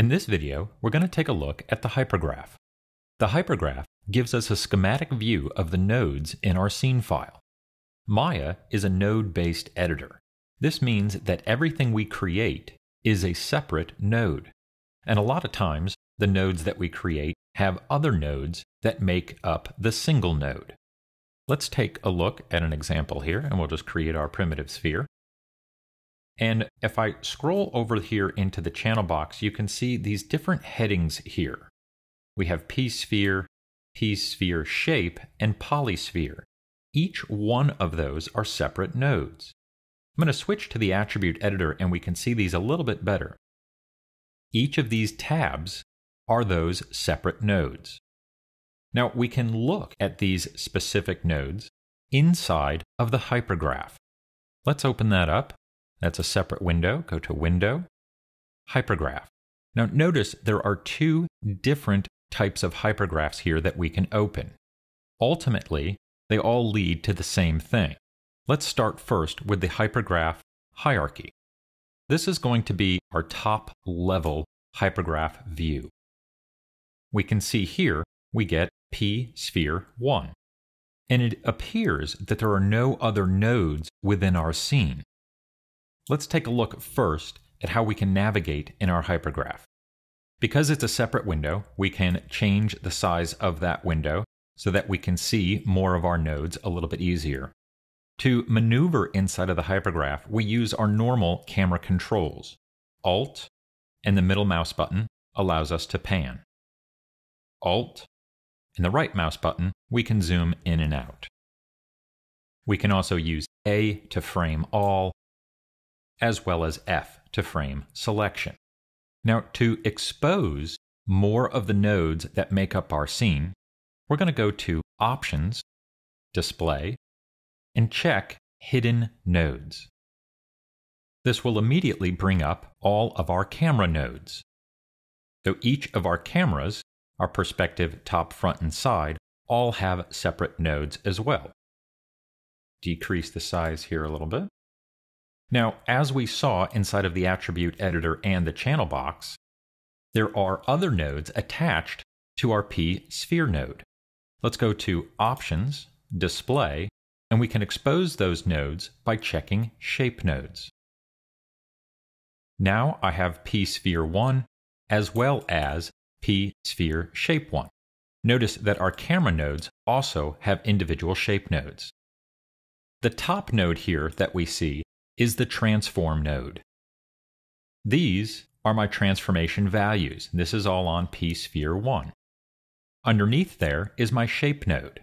In this video, we're going to take a look at the hypergraph. The hypergraph gives us a schematic view of the nodes in our scene file. Maya is a node-based editor. This means that everything we create is a separate node. And a lot of times, the nodes that we create have other nodes that make up the single node. Let's take a look at an example here, and we'll just create our primitive sphere. And if I scroll over here into the channel box, you can see these different headings here. We have p-sphere, p-sphere shape, and polysphere. Each one of those are separate nodes. I'm going to switch to the attribute editor and we can see these a little bit better. Each of these tabs are those separate nodes. Now we can look at these specific nodes inside of the hypergraph. Let's open that up that's a separate window. Go to Window, Hypergraph. Now notice there are two different types of hypergraphs here that we can open. Ultimately, they all lead to the same thing. Let's start first with the hypergraph hierarchy. This is going to be our top level hypergraph view. We can see here we get P sphere 1. And it appears that there are no other nodes within our scene. Let's take a look first at how we can navigate in our hypergraph. Because it's a separate window, we can change the size of that window so that we can see more of our nodes a little bit easier. To maneuver inside of the hypergraph, we use our normal camera controls. Alt and the middle mouse button allows us to pan. Alt and the right mouse button, we can zoom in and out. We can also use A to frame all as well as F to frame selection. Now, to expose more of the nodes that make up our scene, we're going to go to Options, Display, and check Hidden Nodes. This will immediately bring up all of our camera nodes. So each of our cameras, our perspective, top, front, and side, all have separate nodes as well. Decrease the size here a little bit. Now, as we saw inside of the attribute editor and the channel box, there are other nodes attached to our P sphere node. Let's go to Options, Display, and we can expose those nodes by checking Shape Nodes. Now I have P sphere 1 as well as P sphere shape 1. Notice that our camera nodes also have individual shape nodes. The top node here that we see is the transform node. These are my transformation values. This is all on p-sphere 1. Underneath there is my shape node.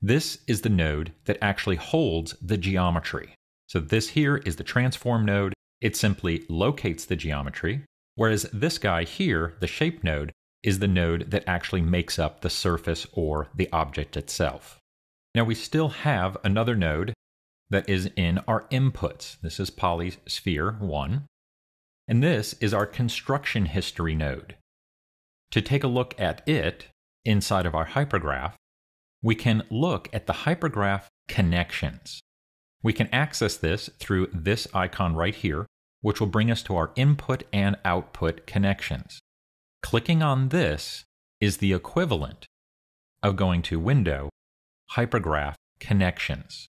This is the node that actually holds the geometry. So this here is the transform node. It simply locates the geometry, whereas this guy here, the shape node, is the node that actually makes up the surface or the object itself. Now we still have another node that is in our inputs. This is polysphere 1. And this is our construction history node. To take a look at it inside of our hypergraph, we can look at the hypergraph connections. We can access this through this icon right here, which will bring us to our input and output connections. Clicking on this is the equivalent of going to Window, Hypergraph Connections.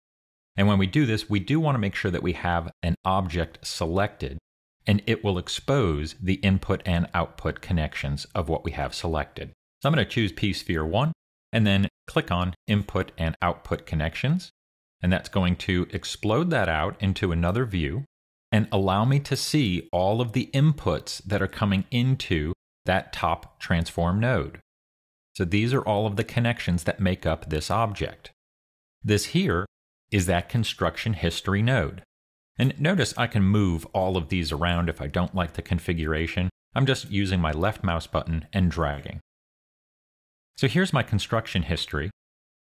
And when we do this, we do want to make sure that we have an object selected and it will expose the input and output connections of what we have selected. So I'm going to choose p-sphere 1 and then click on input and output connections. And that's going to explode that out into another view and allow me to see all of the inputs that are coming into that top transform node. So these are all of the connections that make up this object. This here is that construction history node. And notice I can move all of these around if I don't like the configuration. I'm just using my left mouse button and dragging. So here's my construction history.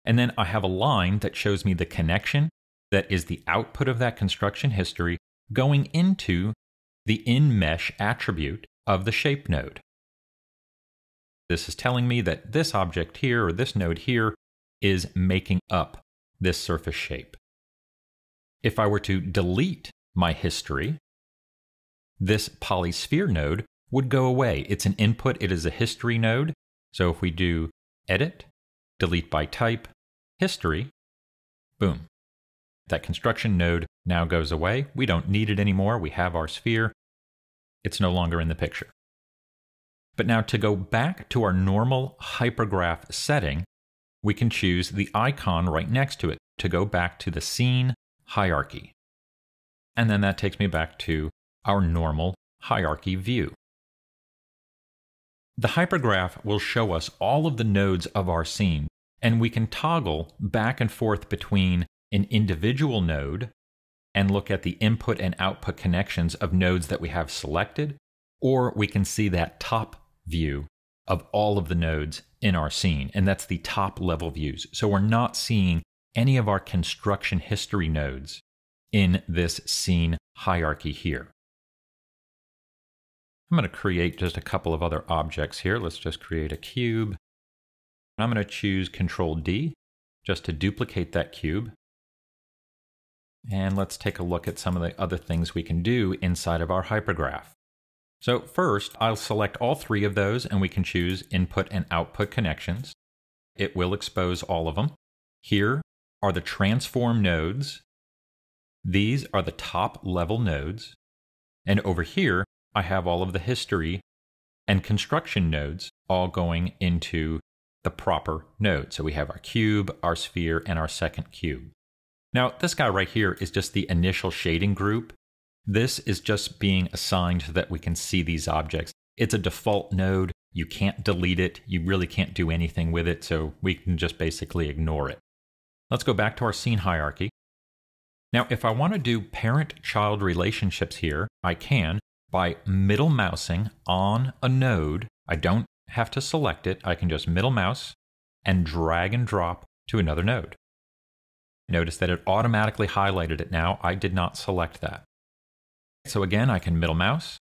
And then I have a line that shows me the connection that is the output of that construction history going into the in-mesh attribute of the shape node. This is telling me that this object here or this node here is making up this surface shape. If I were to delete my history, this polysphere node would go away. It's an input, it is a history node. So if we do edit, delete by type, history, boom. That construction node now goes away. We don't need it anymore. We have our sphere. It's no longer in the picture. But now to go back to our normal hypergraph setting, we can choose the icon right next to it to go back to the scene hierarchy. And then that takes me back to our normal hierarchy view. The hypergraph will show us all of the nodes of our scene, and we can toggle back and forth between an individual node and look at the input and output connections of nodes that we have selected, or we can see that top view of all of the nodes in our scene, and that's the top level views. So we're not seeing any of our construction history nodes in this scene hierarchy here. I'm going to create just a couple of other objects here. Let's just create a cube. I'm going to choose Control D just to duplicate that cube. And let's take a look at some of the other things we can do inside of our hypergraph. So first, I'll select all three of those and we can choose input and output connections. It will expose all of them. Here are the transform nodes. These are the top level nodes. And over here, I have all of the history and construction nodes all going into the proper node. So we have our cube, our sphere, and our second cube. Now, this guy right here is just the initial shading group. This is just being assigned so that we can see these objects. It's a default node. You can't delete it. You really can't do anything with it, so we can just basically ignore it. Let's go back to our scene hierarchy. Now, if I want to do parent-child relationships here, I can by middle mousing on a node. I don't have to select it. I can just middle mouse and drag and drop to another node. Notice that it automatically highlighted it now. I did not select that. So again, I can middle mouse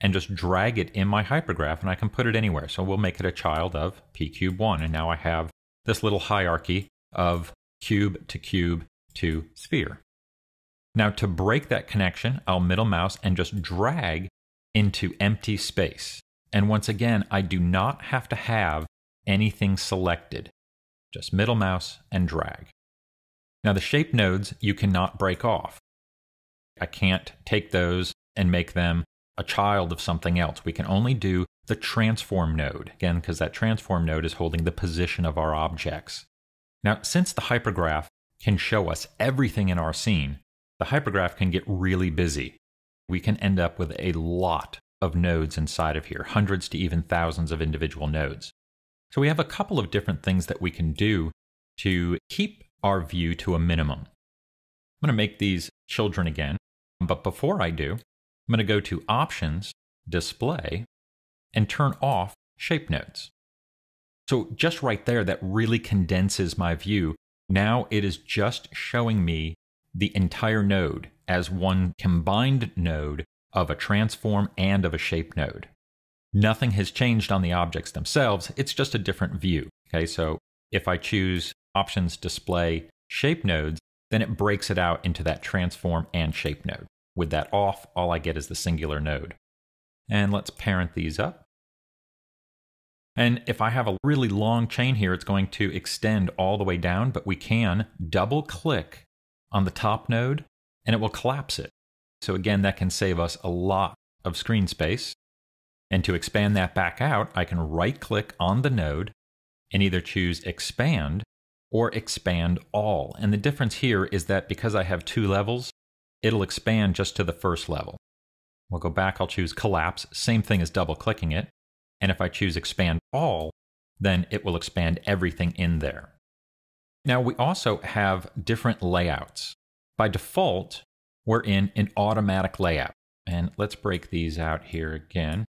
and just drag it in my hypergraph and I can put it anywhere. So we'll make it a child of p cube 1. And now I have this little hierarchy of cube to cube to sphere. Now to break that connection, I'll middle mouse and just drag into empty space. And once again, I do not have to have anything selected. Just middle mouse and drag. Now the shape nodes you cannot break off. I can't take those and make them a child of something else. We can only do the transform node, again, because that transform node is holding the position of our objects. Now, since the hypergraph can show us everything in our scene, the hypergraph can get really busy. We can end up with a lot of nodes inside of here, hundreds to even thousands of individual nodes. So we have a couple of different things that we can do to keep our view to a minimum. I'm going to make these children again. But before I do, I'm going to go to Options, Display, and turn off Shape Nodes. So just right there, that really condenses my view. Now it is just showing me the entire node as one combined node of a transform and of a shape node. Nothing has changed on the objects themselves, it's just a different view. Okay, so if I choose Options, Display, Shape Nodes, then it breaks it out into that transform and shape node. With that off, all I get is the singular node. And let's parent these up. And if I have a really long chain here, it's going to extend all the way down, but we can double click on the top node and it will collapse it. So again, that can save us a lot of screen space. And to expand that back out, I can right click on the node and either choose expand or expand all. And the difference here is that because I have two levels, it'll expand just to the first level. We'll go back, I'll choose collapse, same thing as double clicking it. And if I choose expand all, then it will expand everything in there. Now we also have different layouts. By default, we're in an automatic layout. And let's break these out here again.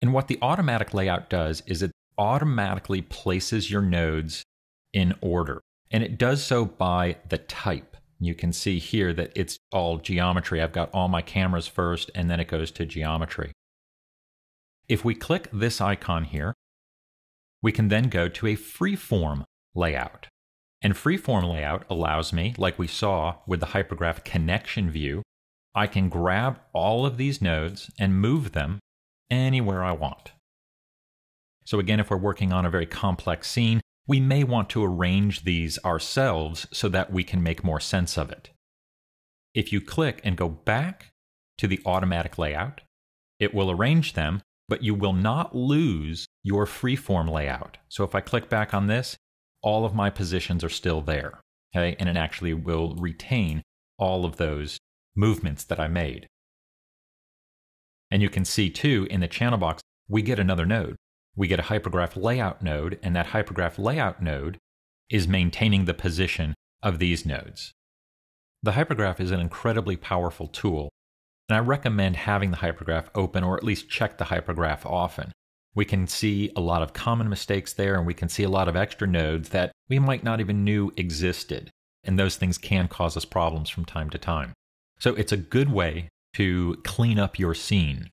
And what the automatic layout does is it automatically places your nodes in order. And it does so by the type. You can see here that it's all geometry. I've got all my cameras first, and then it goes to geometry. If we click this icon here, we can then go to a freeform layout. And freeform layout allows me, like we saw with the hypergraph connection view, I can grab all of these nodes and move them anywhere I want. So, again, if we're working on a very complex scene, we may want to arrange these ourselves so that we can make more sense of it. If you click and go back to the automatic layout, it will arrange them, but you will not lose your freeform layout. So if I click back on this, all of my positions are still there. Okay, and it actually will retain all of those movements that I made. And you can see too in the channel box, we get another node. We get a hypergraph layout node, and that hypergraph layout node is maintaining the position of these nodes. The hypergraph is an incredibly powerful tool, and I recommend having the hypergraph open or at least check the hypergraph often. We can see a lot of common mistakes there, and we can see a lot of extra nodes that we might not even knew existed. And those things can cause us problems from time to time. So it's a good way to clean up your scene.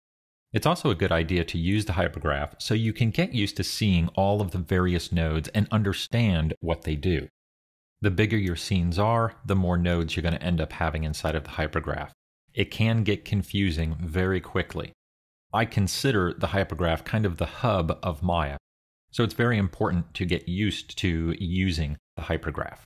It's also a good idea to use the hypergraph so you can get used to seeing all of the various nodes and understand what they do. The bigger your scenes are, the more nodes you're going to end up having inside of the hypergraph. It can get confusing very quickly. I consider the hypergraph kind of the hub of Maya, so it's very important to get used to using the hypergraph.